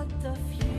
what the future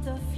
the